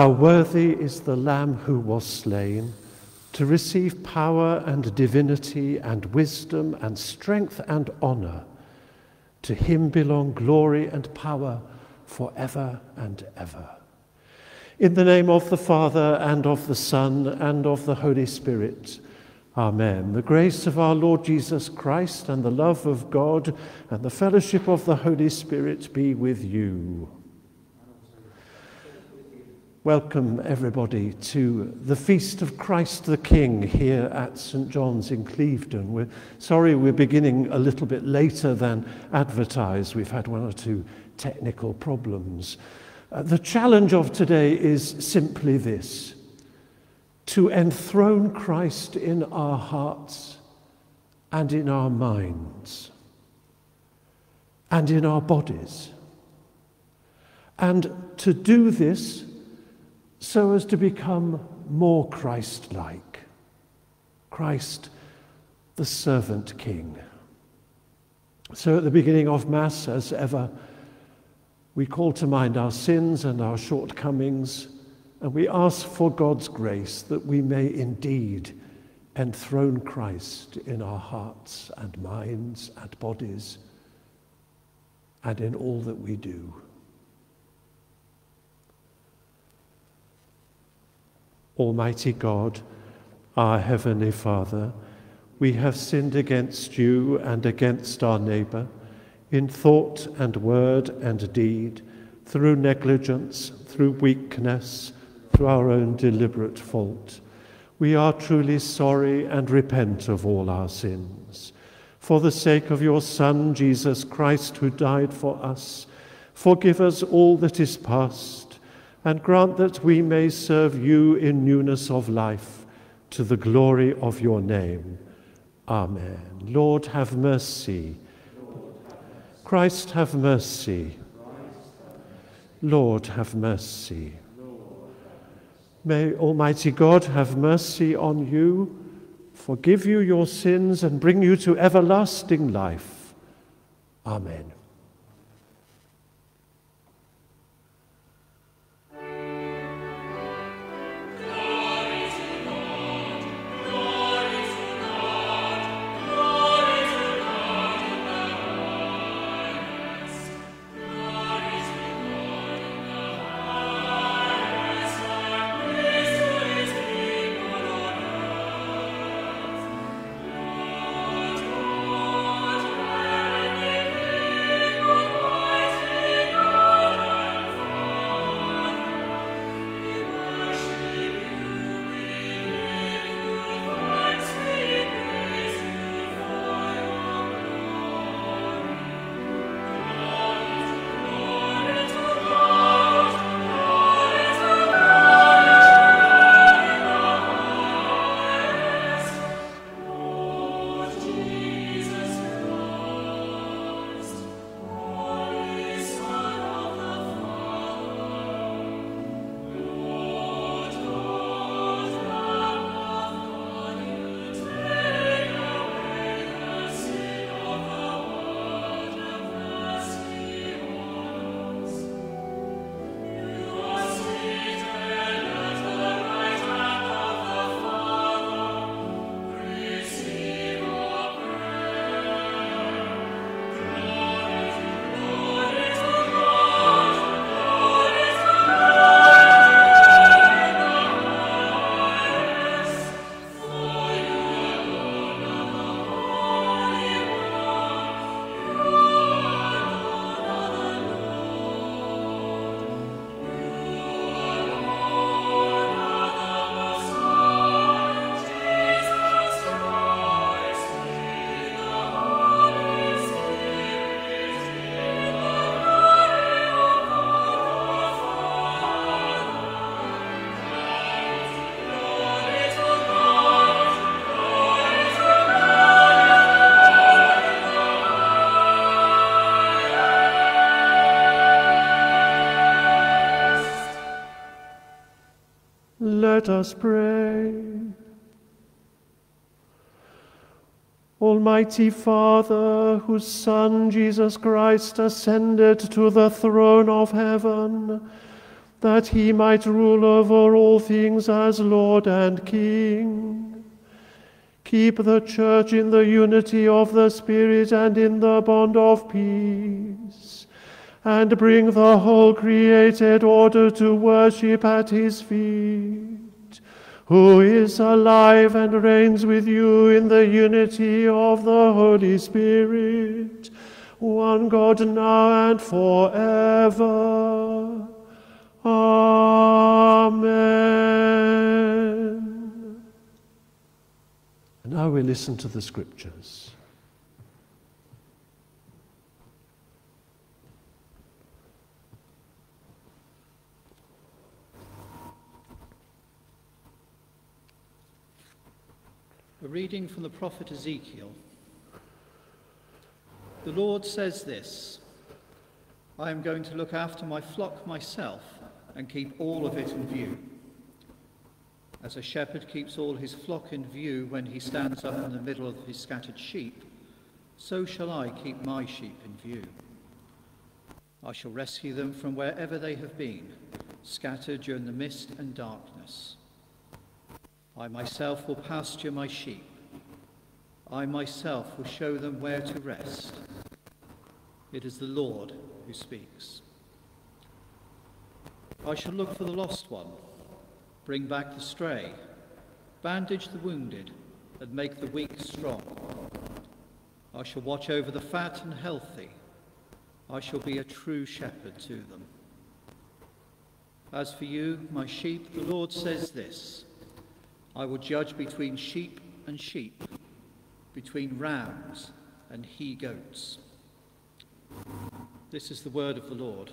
How worthy is the Lamb who was slain to receive power and divinity and wisdom and strength and honor. To him belong glory and power forever and ever. In the name of the Father and of the Son and of the Holy Spirit. Amen. The grace of our Lord Jesus Christ and the love of God and the fellowship of the Holy Spirit be with you. Welcome, everybody, to the Feast of Christ the King here at St. John's in Clevedon. We're sorry we're beginning a little bit later than advertised. We've had one or two technical problems. Uh, the challenge of today is simply this to enthrone Christ in our hearts and in our minds and in our bodies. And to do this so as to become more Christ like. Christ, the servant king. So at the beginning of Mass, as ever, we call to mind our sins and our shortcomings, and we ask for God's grace that we may indeed enthrone Christ in our hearts and minds and bodies and in all that we do. Almighty God, our Heavenly Father, we have sinned against you and against our neighbour in thought and word and deed, through negligence, through weakness, through our own deliberate fault. We are truly sorry and repent of all our sins. For the sake of your Son, Jesus Christ, who died for us, forgive us all that is past and grant that we may serve you in newness of life to the glory of your name. Amen. Lord, have mercy. Christ, have mercy. Lord, have mercy. May Almighty God have mercy on you, forgive you your sins, and bring you to everlasting life. Amen. Let us pray. Almighty Father, whose Son Jesus Christ ascended to the throne of heaven, that he might rule over all things as Lord and King. Keep the church in the unity of the Spirit and in the bond of peace, and bring the whole created order to worship at his feet, who is alive and reigns with you in the unity of the Holy Spirit, one God now and forever. Amen. Now we listen to the scriptures. Reading from the prophet Ezekiel. The Lord says this I am going to look after my flock myself and keep all of it in view. As a shepherd keeps all his flock in view when he stands up in the middle of his scattered sheep, so shall I keep my sheep in view. I shall rescue them from wherever they have been, scattered during the mist and darkness. I myself will pasture my sheep. I myself will show them where to rest. It is the Lord who speaks. I shall look for the lost one, bring back the stray, bandage the wounded, and make the weak strong. I shall watch over the fat and healthy. I shall be a true shepherd to them. As for you, my sheep, the Lord says this I will judge between sheep and sheep, between rams and he goats. This is the word of the Lord.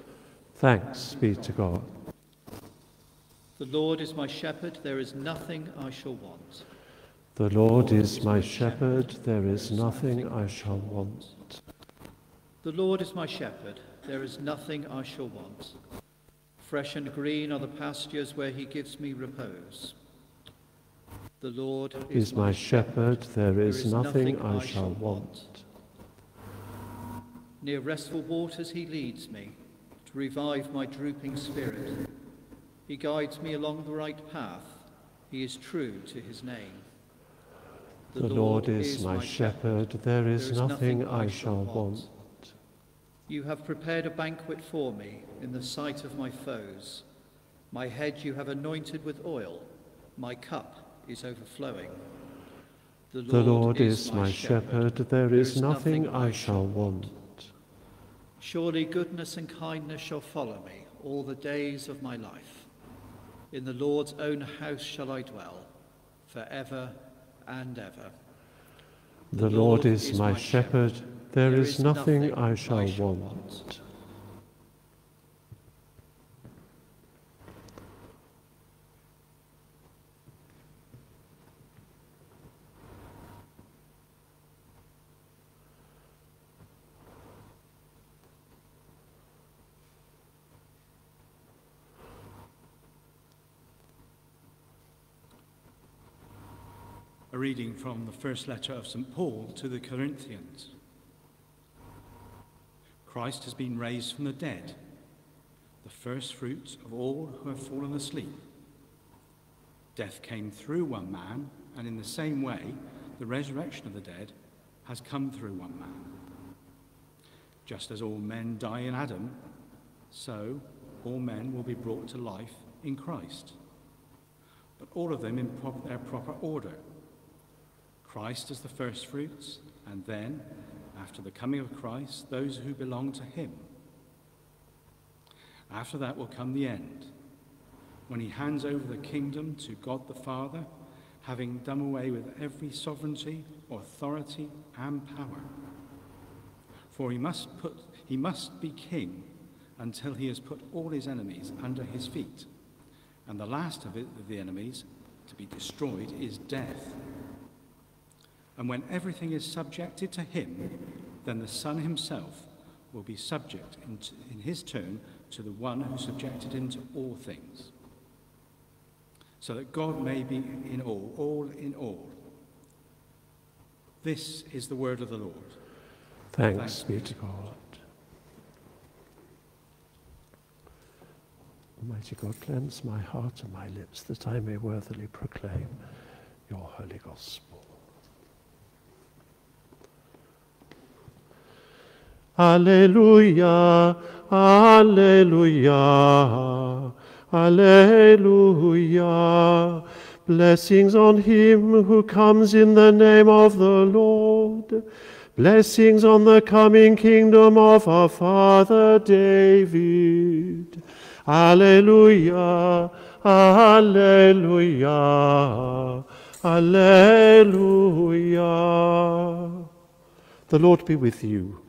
Thanks be to God. The Lord is my shepherd, there is nothing I shall want. The Lord is my shepherd, there is nothing I shall want. The Lord is my shepherd, there is nothing I shall want. Fresh and green are the pastures where he gives me repose. The Lord is my shepherd, there is nothing I shall want. Near restful waters he leads me to revive my drooping spirit. He guides me along the right path. He is true to his name. The, the Lord, Lord, is my shepherd, there is, there is nothing, nothing, I shall want. want. You have prepared a banquet for me in the sight of my foes. My head you have anointed with oil, my cup is overflowing. The Lord, the Lord is, is, my shepherd, there is nothing, I shall want. Surely goodness and kindness shall follow me all the days of my life. In the Lord's own house shall I dwell, forever and ever. The, the Lord, Lord, is, is my, shepherd, there, is nothing, nothing I shall, I shall want. Reading from the first letter of St. Paul to the Corinthians. Christ has been raised from the dead, the first fruits of all who have fallen asleep. Death came through one man, and in the same way, the resurrection of the dead has come through one man. Just as all men die in Adam, so all men will be brought to life in Christ. But all of them in their proper order. Christ as the firstfruits, and then, after the coming of Christ, those who belong to him. After that will come the end, when he hands over the kingdom to God the Father, having done away with every sovereignty, authority, and power. For he must, put, he must be king until he has put all his enemies under his feet. And the last of, it, of the enemies to be destroyed is death. And when everything is subjected to him, then the Son himself will be subject in, in his turn to the one who subjected him to all things. So that God may be in all, all in all. This is the word of the Lord. Thanks, Thanks be to God. Almighty God, cleanse my heart and my lips that I may worthily proclaim your holy gospel. Alleluia, Alleluia, Alleluia. Blessings on him who comes in the name of the Lord. Blessings on the coming kingdom of our father David. Alleluia, Alleluia, Alleluia. The Lord be with you.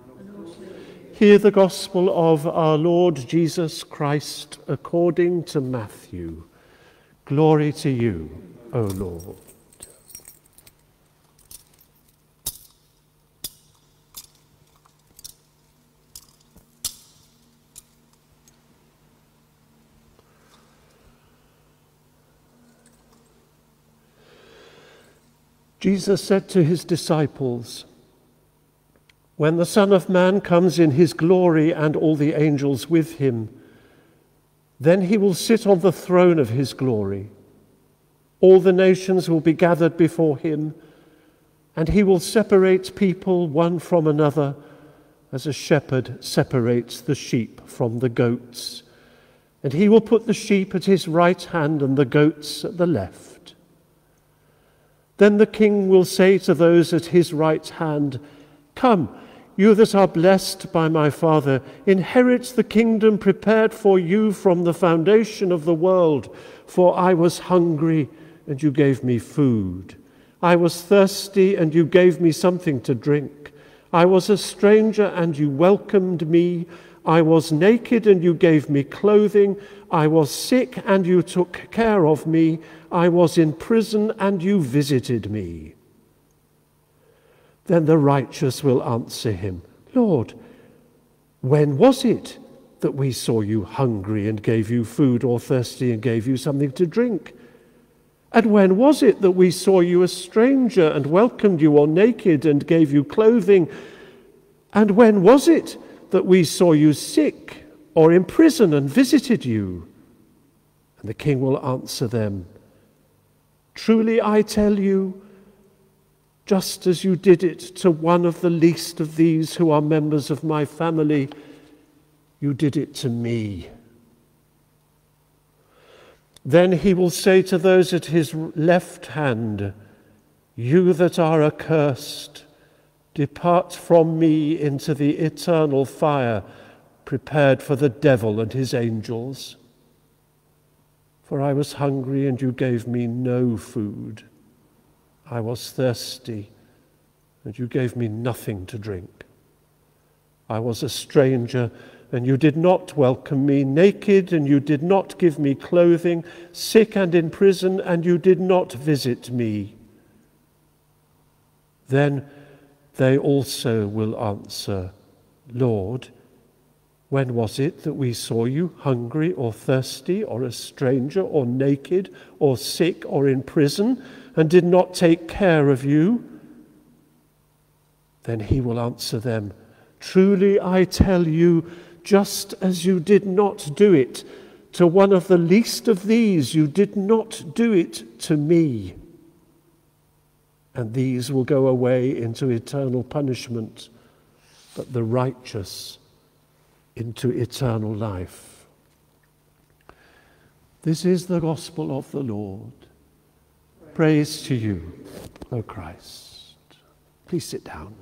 Hear the gospel of our Lord Jesus Christ according to Matthew. Glory to you, O Lord. Jesus said to his disciples, When the Son of Man comes in his glory and all the angels with him, then he will sit on the throne of his glory. All the nations will be gathered before him, and he will separate people one from another as a shepherd separates the sheep from the goats. And he will put the sheep at his right hand and the goats at the left. Then the king will say to those at his right hand, Come, you that are blessed by my Father, inherit the kingdom prepared for you from the foundation of the world. For I was hungry, and you gave me food. I was thirsty, and you gave me something to drink. I was a stranger, and you welcomed me. I was naked, and you gave me clothing. I was sick, and you took care of me. I was in prison and you visited me. Then the righteous will answer him, Lord, when was it that we saw you hungry and gave you food, or thirsty and gave you something to drink? And when was it that we saw you a stranger and welcomed you, or naked and gave you clothing? And when was it that we saw you sick or in prison and visited you? And the king will answer them, Truly I tell you, just as you did it to one of the least of these who are members of my family, you did it to me. Then he will say to those at his left hand, You that are accursed, depart from me into the eternal fire prepared for the devil and his angels. For I was hungry, and you gave me no food. I was thirsty, and you gave me nothing to drink. I was a stranger, and you did not welcome me, naked, and you did not give me clothing, sick and in prison, and you did not visit me. Then they also will answer, Lord, when was it that we saw you hungry or thirsty or a stranger or naked or sick or in prison and did not take care of you? Then he will answer them, Truly I tell you, just as you did not do it to one of the least of these, you did not do it to me. And these will go away into eternal punishment, but the righteous into eternal life. This is the gospel of the Lord. Praise to you, O Christ. Please sit down.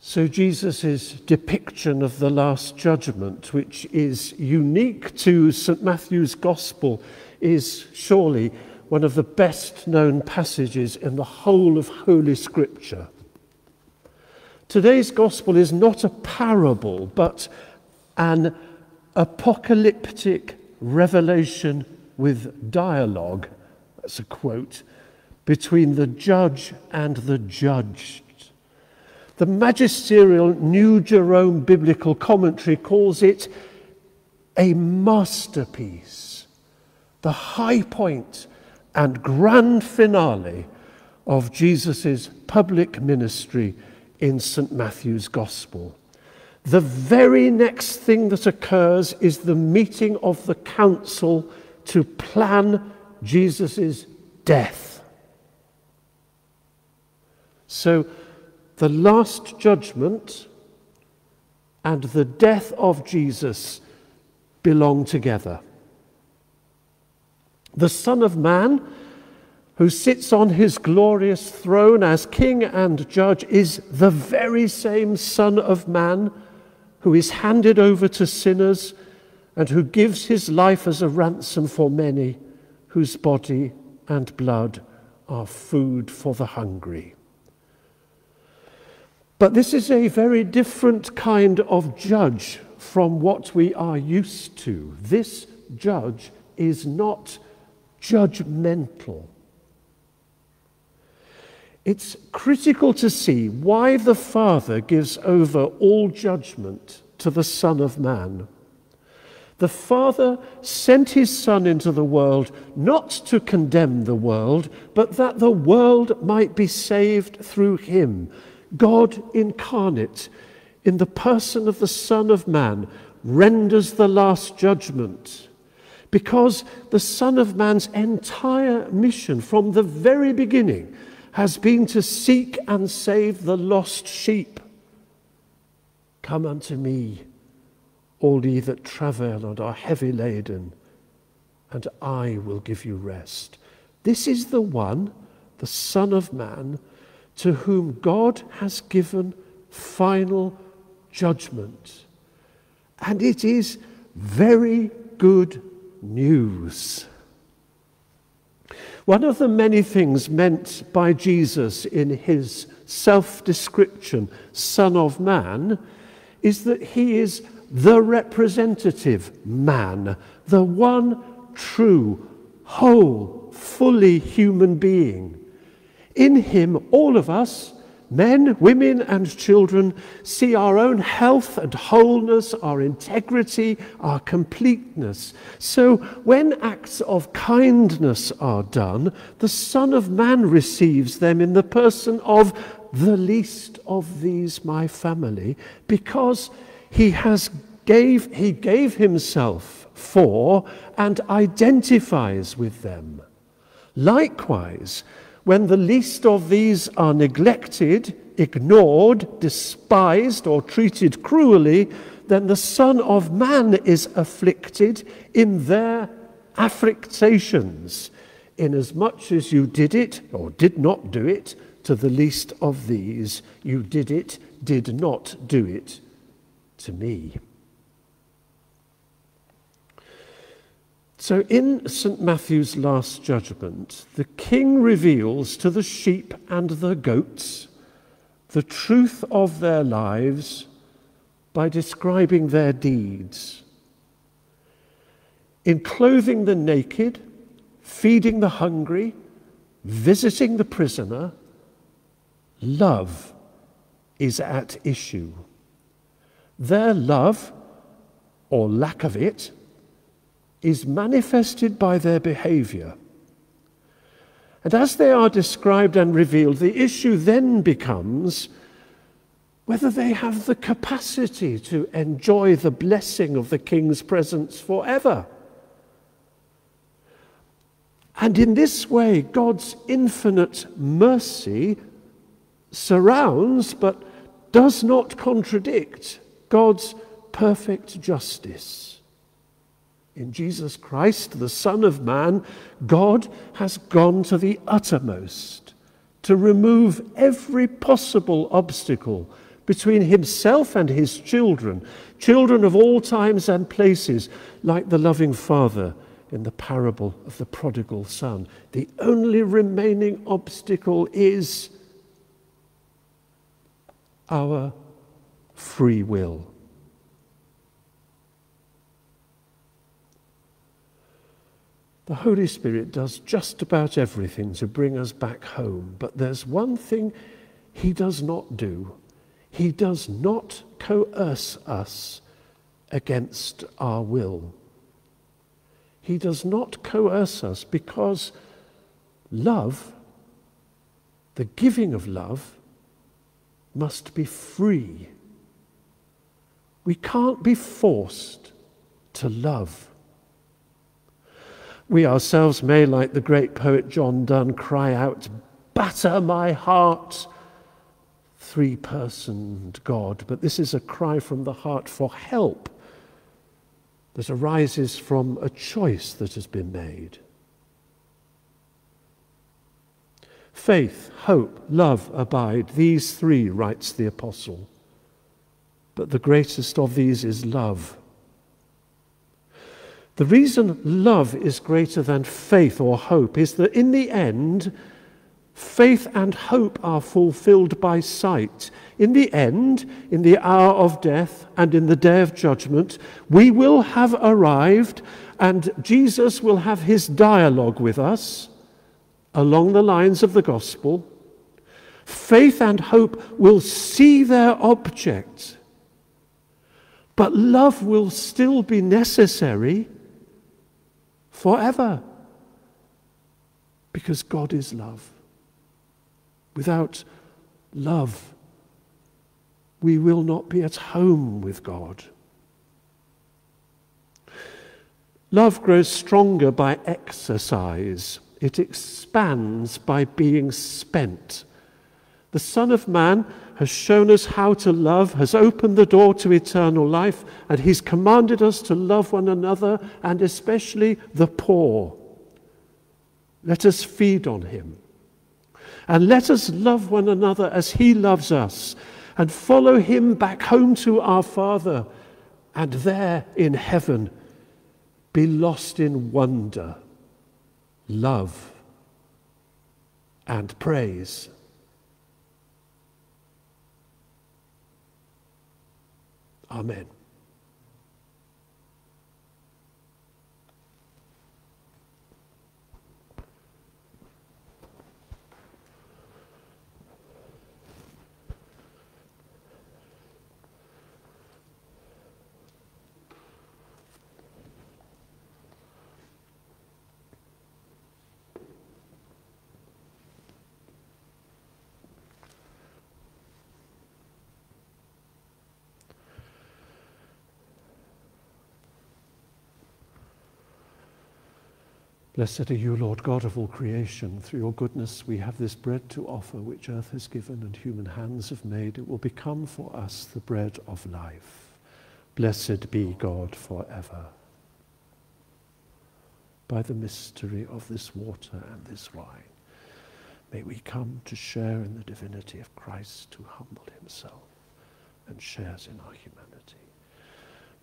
So, Jesus' depiction of the Last Judgment, which is unique to St. Matthew's Gospel, is surely one of the best known passages in the whole of Holy Scripture. Today's gospel is not a parable, but an apocalyptic revelation with dialogue, that's a quote, between the judge and the judged. The magisterial New Jerome Biblical Commentary calls it a masterpiece, the high point and grand finale of Jesus' public ministry in St. Matthew's Gospel. the very next thing that occurs is the meeting of the council to plan Jesus' death. So, the last judgment and the death of Jesus belong together. The Son of Man, who sits on his glorious throne as King and Judge, is the very same Son of Man who is handed over to sinners and who gives his life as a ransom for many, whose body and blood are food for the hungry. But this is a very different kind of judge from what we are used to. This judge is not judgmental. It's critical to see why the Father gives over all judgment to the Son of Man. The Father sent his Son into the world not to condemn the world, but that the world might be saved through him. God incarnate, in the person of the Son of Man, renders the last judgment. Because the Son of Man's entire mission from the very beginning has been to seek and save the lost sheep. Come unto me, all ye that travel and are heavy laden, and I will give you rest. This is the one, the Son of Man, to whom God has given final judgment. And it is very good news. One of the many things meant by Jesus in his self description, Son of Man, is that he is the representative man, the one true, whole, fully human being. In him, all of us, men, women, and children, see our own health and wholeness, our integrity, our completeness. So when acts of kindness are done, the Son of Man receives them in the person of the least of these my family, because he has gave, he gave himself for and identifies with them. Likewise, when the least of these are neglected, ignored, despised, or treated cruelly, then the Son of Man is afflicted in their afflictations, inasmuch as you did it or did not do it to the least of these, you did it, did not do it to me. So, in St. Matthew's Last Judgment, the king reveals to the sheep and the goats the truth of their lives by describing their deeds. In clothing the naked, feeding the hungry, visiting the prisoner, love is at issue. Their love, or lack of it, is manifested by their behavior. And as they are described and revealed, the issue then becomes whether they have the capacity to enjoy the blessing of the King's presence forever. And in this way, God's infinite mercy surrounds but does not contradict God's perfect justice. In Jesus Christ, the Son of Man, God has gone to the uttermost to remove every possible obstacle between himself and his children, children of all times and places, like the loving Father in the parable of the prodigal son. The only remaining obstacle is our free will. The Holy Spirit does just about everything to bring us back home, but there's one thing He does not do. He does not coerce us against our will. He does not coerce us because love, the giving of love, must be free. We can't be forced to love. We ourselves may, like the great poet John Donne, cry out, Batter my heart, three personed God. But this is a cry from the heart for help that arises from a choice that has been made. Faith, hope, love abide. These three, writes the apostle. But the greatest of these is love. The reason love is greater than faith or hope is that in the end, faith and hope are fulfilled by sight. In the end, in the hour of death and in the day of judgment, we will have arrived and Jesus will have his dialogue with us along the lines of the gospel, faith and hope will see their object, but love will still be necessary forever because God is love. Without love, we will not be at home with God. Love grows stronger by exercise. It expands by being spent. The Son of Man has shown us how to love, has opened the door to eternal life, and He's commanded us to love one another and especially the poor. Let us feed on Him. And let us love one another as He loves us and follow Him back home to our Father and there in heaven be lost in wonder love, and praise. Amen. Blessed are you, Lord God of all creation. Through your goodness, we have this bread to offer, which earth has given and human hands have made. It will become for us the bread of life. Blessed be God forever. By the mystery of this water and this wine, may we come to share in the divinity of Christ who humbled himself and shares in our humanity.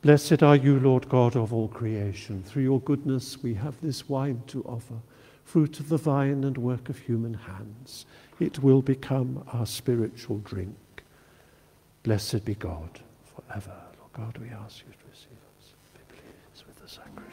Blessed are you, Lord God of all creation. Through your goodness we have this wine to offer, fruit of the vine and work of human hands. It will become our spiritual drink. Blessed be God forever. Lord God, we ask you to receive us. Be pleased with the sacrifice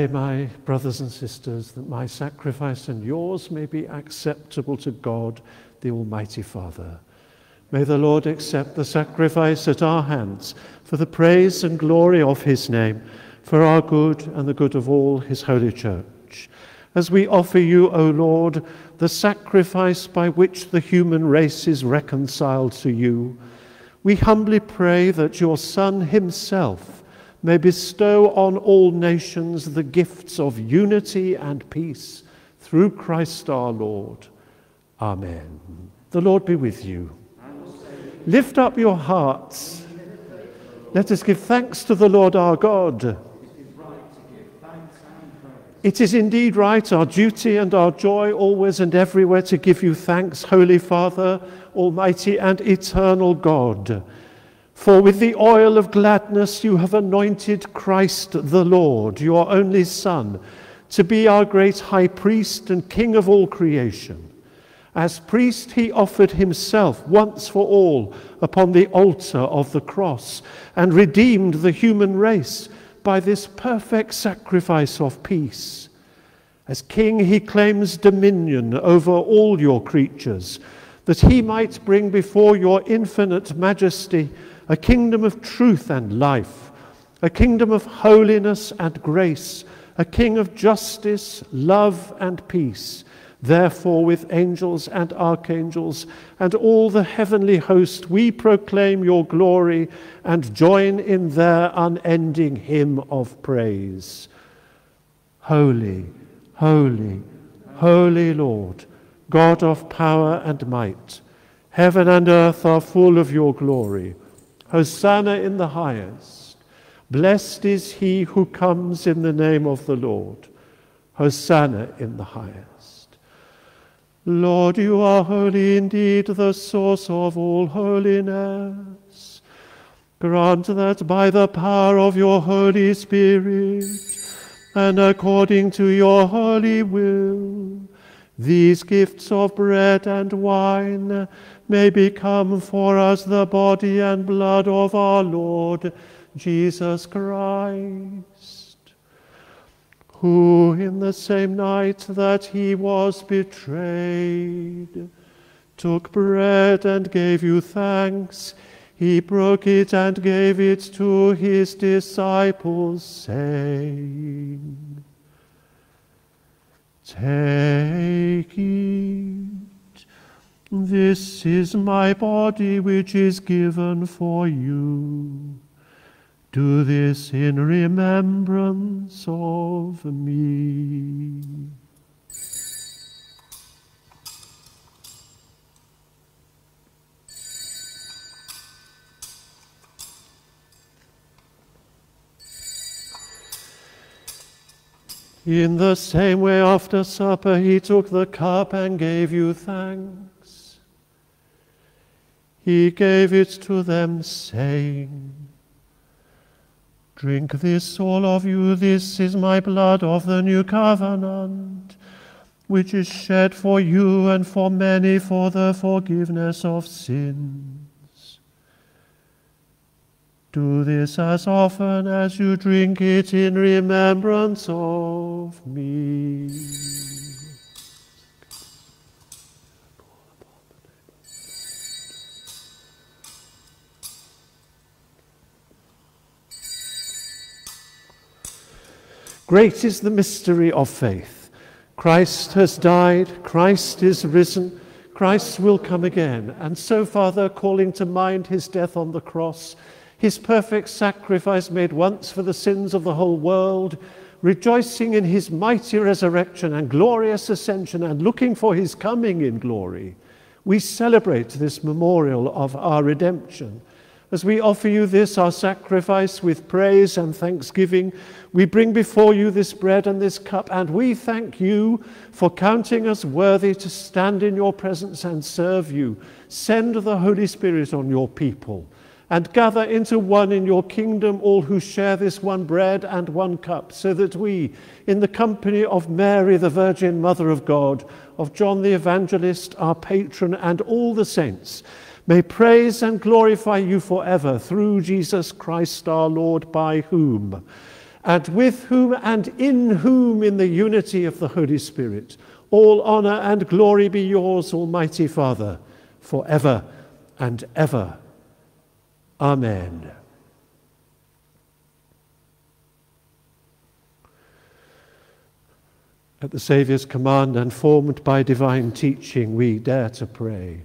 Pray, my brothers and sisters, that my sacrifice and yours may be acceptable to God, the Almighty Father. May the Lord accept the sacrifice at our hands for the praise and glory of his name, for our good and the good of all his holy church. As we offer you, O Lord, the sacrifice by which the human race is reconciled to you, we humbly pray that your Son himself may bestow on all nations the gifts of unity and peace through Christ our Lord. Amen. The Lord be with you. Lift up your hearts. Let us give thanks to the Lord our God. It is indeed right, our duty and our joy, always and everywhere, to give you thanks, Holy Father, Almighty and eternal God. For with the oil of gladness you have anointed Christ the Lord, your only Son, to be our great high priest and king of all creation. As priest, he offered himself once for all upon the altar of the cross and redeemed the human race by this perfect sacrifice of peace. As king, he claims dominion over all your creatures, that he might bring before your infinite majesty a kingdom of truth and life, a kingdom of holiness and grace, a king of justice, love, and peace. Therefore, with angels and archangels and all the heavenly host, we proclaim your glory and join in their unending hymn of praise. Holy, holy, holy Lord, God of power and might, heaven and earth are full of your glory. Hosanna in the highest. Blessed is he who comes in the name of the Lord. Hosanna in the highest. Lord, you are holy indeed, the source of all holiness. Grant that by the power of your Holy Spirit and according to your holy will, these gifts of bread and wine may become for us the body and blood of our Lord Jesus Christ, who in the same night that he was betrayed took bread and gave you thanks. He broke it and gave it to his disciples, saying, Take it. This is my body which is given for you. Do this in remembrance of me. In the same way, after supper, he took the cup and gave you thanks. He gave it to them, saying, Drink this, all of you. This is my blood of the new covenant, which is shed for you and for many for the forgiveness of sins. Do this as often as you drink it in remembrance of me. Great is the mystery of faith. Christ has died, Christ is risen, Christ will come again. And so, Father, calling to mind his death on the cross, his perfect sacrifice made once for the sins of the whole world, rejoicing in his mighty resurrection and glorious ascension, and looking for his coming in glory, we celebrate this memorial of our redemption. As we offer you this, our sacrifice, with praise and thanksgiving, we bring before you this bread and this cup, and we thank you for counting us worthy to stand in your presence and serve you. Send the Holy Spirit on your people and gather into one in your kingdom all who share this one bread and one cup, so that we, in the company of Mary, the Virgin Mother of God, of John the Evangelist, our patron, and all the saints, may praise and glorify you forever through Jesus Christ our Lord, by whom, and with whom, and in whom, in the unity of the Holy Spirit, all honor and glory be yours, Almighty Father, forever and ever. Amen. At the Saviour's command and formed by divine teaching, we dare to pray.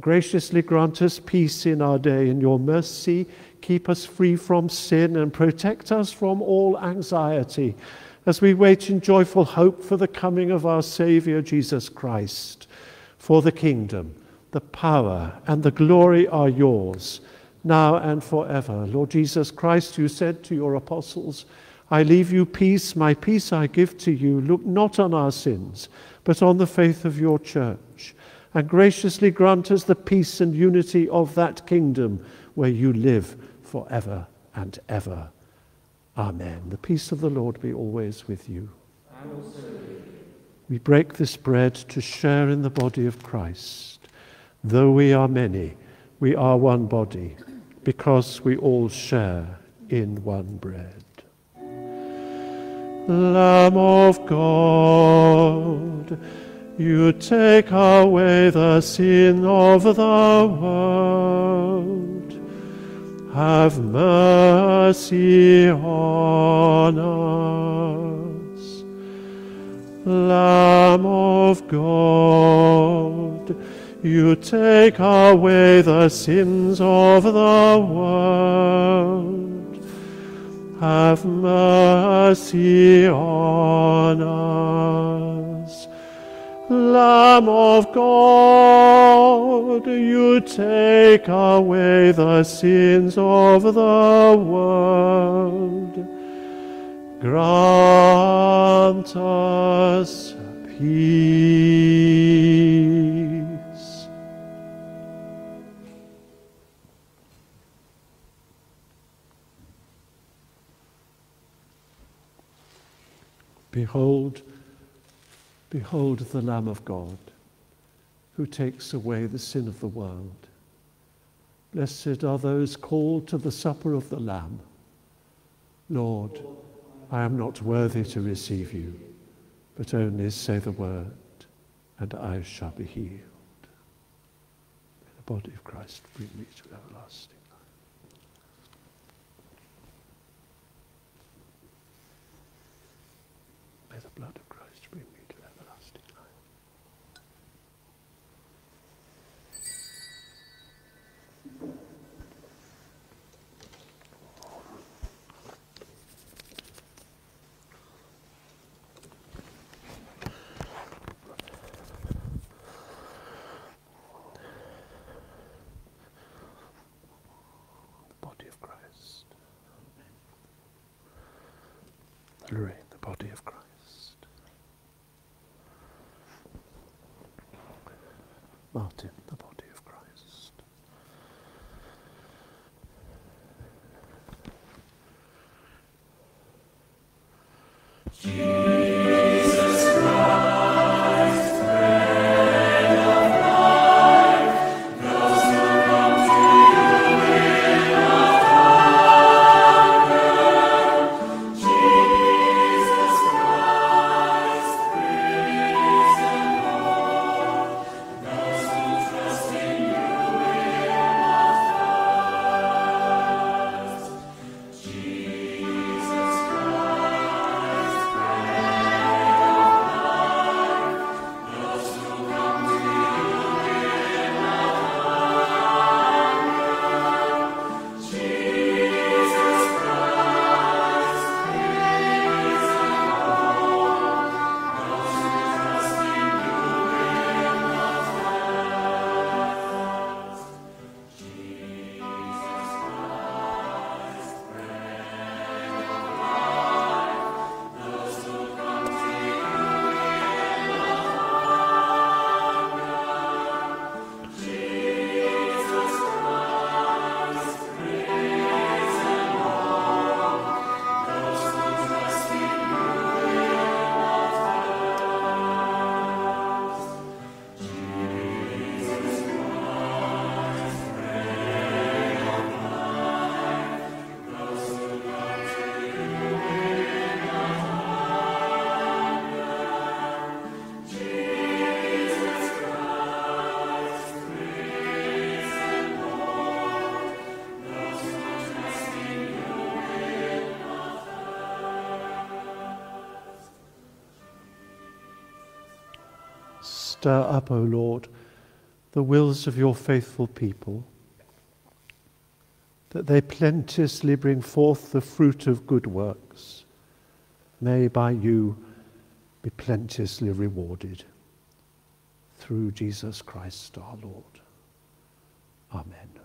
Graciously grant us peace in our day. In your mercy, keep us free from sin and protect us from all anxiety as we wait in joyful hope for the coming of our Saviour Jesus Christ. For the kingdom, the power, and the glory are yours, now and forever. Lord Jesus Christ, you said to your apostles, I leave you peace, my peace I give to you. Look not on our sins, but on the faith of your church and graciously grant us the peace and unity of that kingdom where you live forever and ever. Amen. The peace of the Lord be always with you. We break this bread to share in the body of Christ. Though we are many, we are one body because we all share in one bread. Lamb of God, you take away the sin of the world. Have mercy on us. Lamb of God, you take away the sins of the world. Have mercy on us. Lamb of God, you take away the sins of the world. Grant us peace. Behold, behold the Lamb of God who takes away the sin of the world. Blessed are those called to the supper of the Lamb. Lord, I am not worthy to receive you, but only say the word, and I shall be healed. May the body of Christ bring me to everlasting life. May the blood of Christ bring me to everlasting life. Louis, the body of Christ. Martin, the body of Stir up, O Lord, the wills of your faithful people, that they plenteously bring forth the fruit of good works, may by you be plenteously rewarded. Through Jesus Christ our Lord. Amen.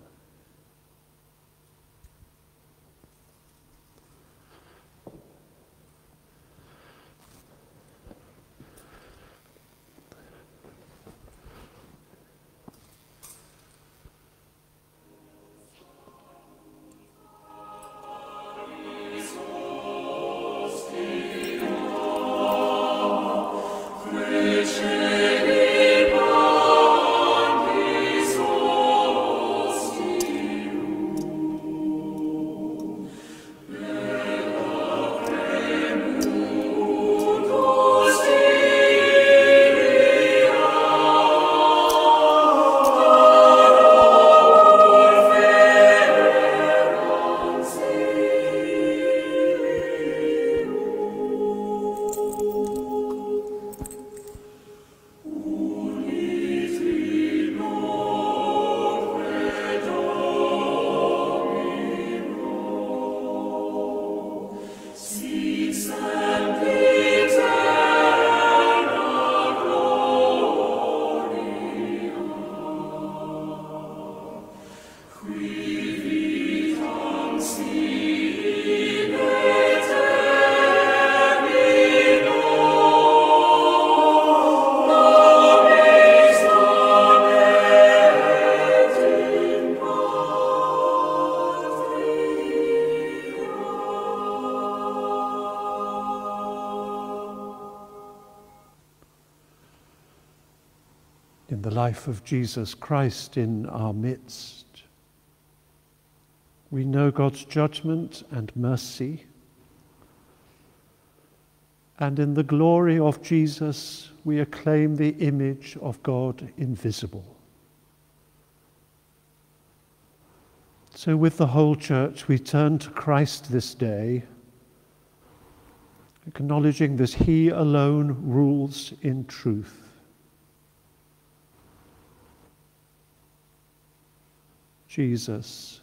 Life of Jesus Christ in our midst. We know God's judgment and mercy. And in the glory of Jesus, we acclaim the image of God invisible. So, with the whole church, we turn to Christ this day, acknowledging that He alone rules in truth. Jesus,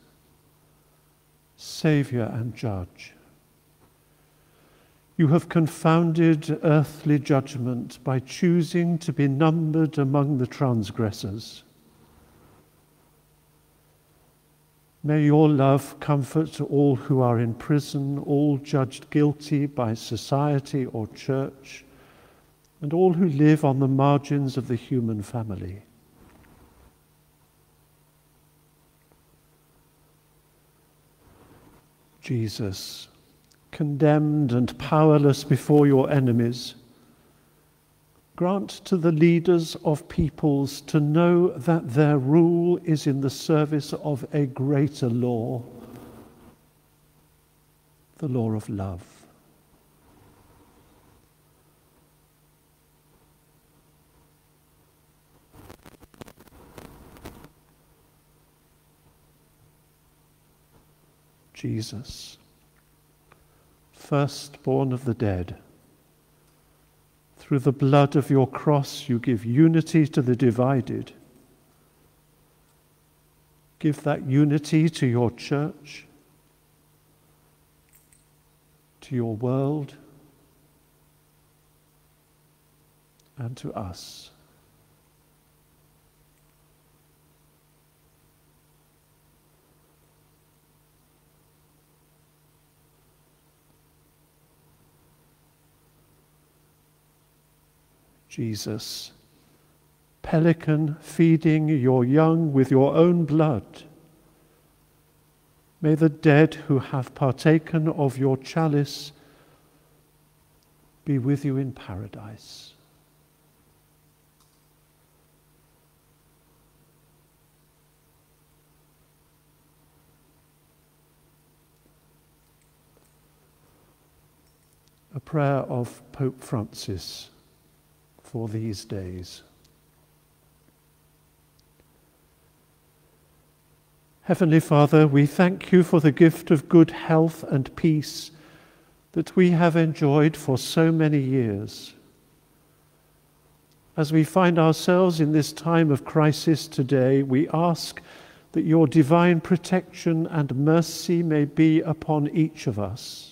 Saviour and Judge. You have confounded earthly judgment by choosing to be numbered among the transgressors. May your love comfort all who are in prison, all judged guilty by society or church, and all who live on the margins of the human family. Jesus, condemned and powerless before your enemies, grant to the leaders of peoples to know that their rule is in the service of a greater law, the law of love. Jesus, firstborn of the dead, through the blood of your cross, you give unity to the divided. Give that unity to your church, to your world, and to us. Jesus, pelican feeding your young with your own blood. May the dead who have partaken of your chalice be with you in paradise. A prayer of Pope Francis for these days. Heavenly Father, we thank you for the gift of good health and peace that we have enjoyed for so many years. As we find ourselves in this time of crisis today, we ask that your divine protection and mercy may be upon each of us.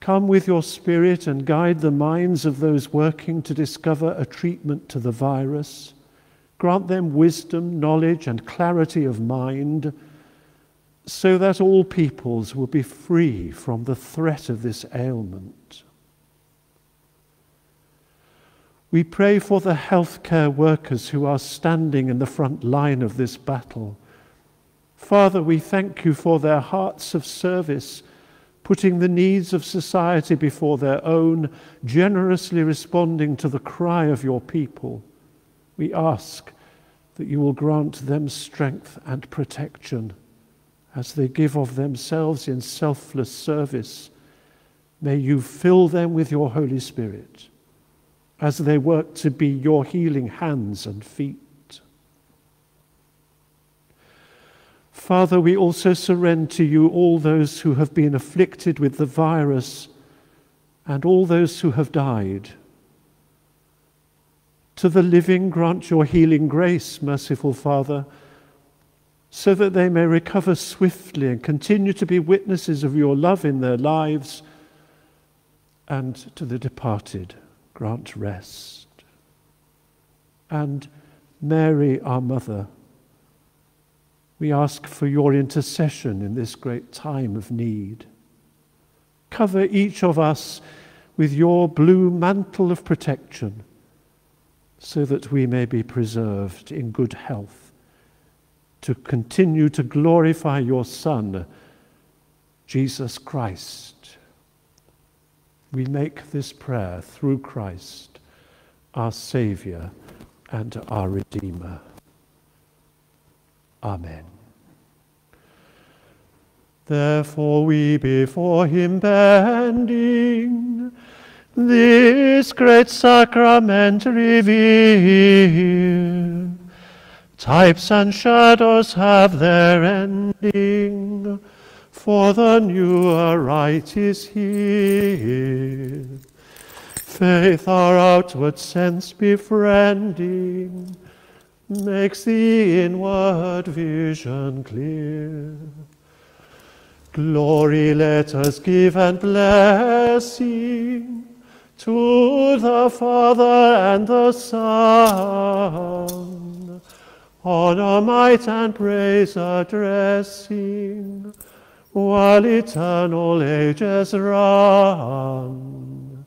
Come with your Spirit and guide the minds of those working to discover a treatment to the virus. Grant them wisdom, knowledge, and clarity of mind so that all peoples will be free from the threat of this ailment. We pray for the healthcare workers who are standing in the front line of this battle. Father, we thank you for their hearts of service putting the needs of society before their own, generously responding to the cry of your people, we ask that you will grant them strength and protection as they give of themselves in selfless service. May you fill them with your Holy Spirit as they work to be your healing hands and feet. Father, we also surrender to you all those who have been afflicted with the virus and all those who have died. To the living, grant your healing grace, merciful Father, so that they may recover swiftly and continue to be witnesses of your love in their lives. And to the departed, grant rest. And Mary, our Mother, we ask for your intercession in this great time of need. Cover each of us with your blue mantle of protection so that we may be preserved in good health to continue to glorify your Son, Jesus Christ. We make this prayer through Christ, our Saviour and our Redeemer. Amen. Therefore, we before him bending, this great sacrament revere. Types and shadows have their ending, for the newer rite is here. Faith, our outward sense befriending, makes the inward vision clear. Glory let us give and blessing to the Father and the Son, honor, might, and praise addressing, while eternal ages run,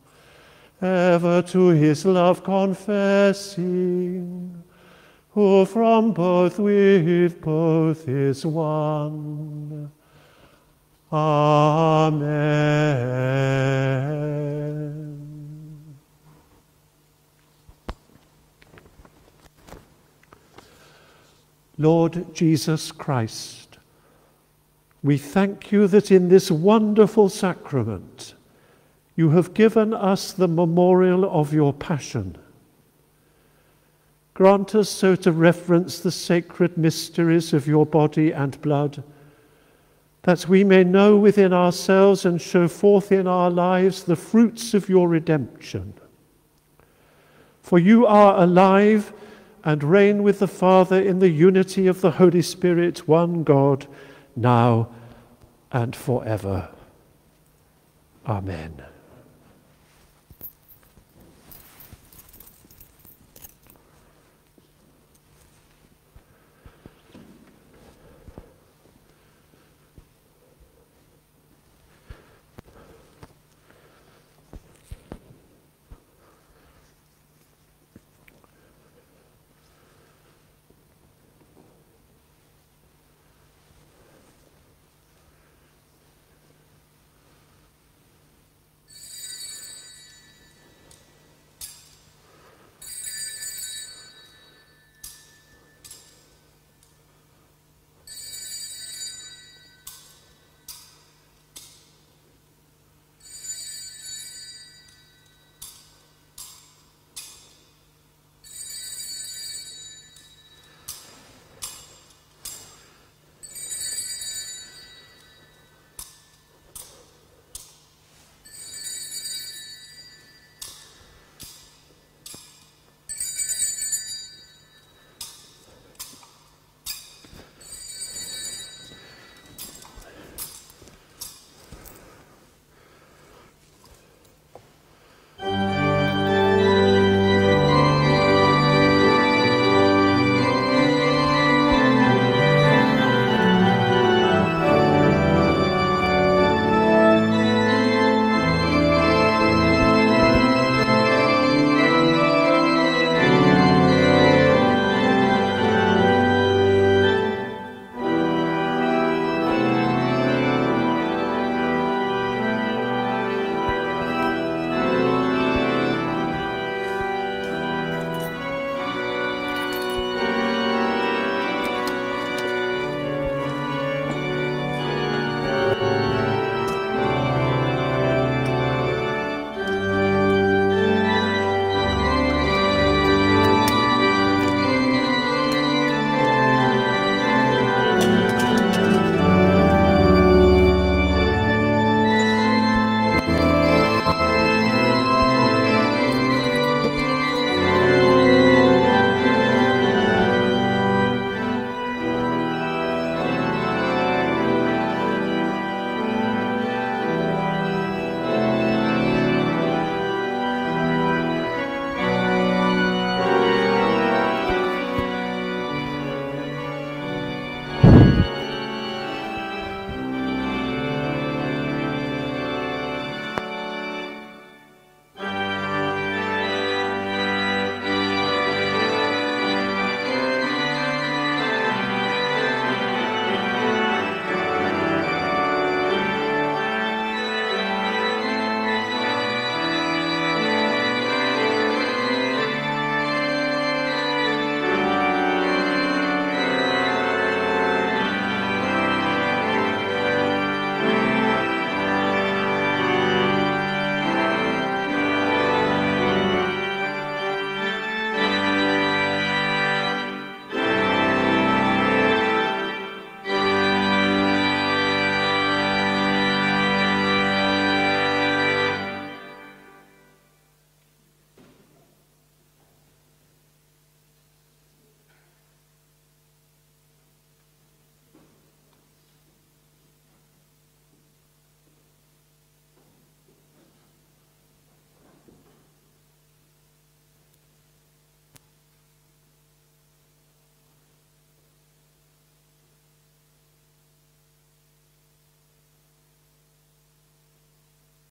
ever to his love confessing, who from both with both is one. Amen. Lord Jesus Christ, we thank you that in this wonderful sacrament you have given us the memorial of your passion. Grant us so to reverence the sacred mysteries of your body and blood, that we may know within ourselves and show forth in our lives the fruits of your redemption. For you are alive and reign with the Father in the unity of the Holy Spirit, one God, now and forever. Amen.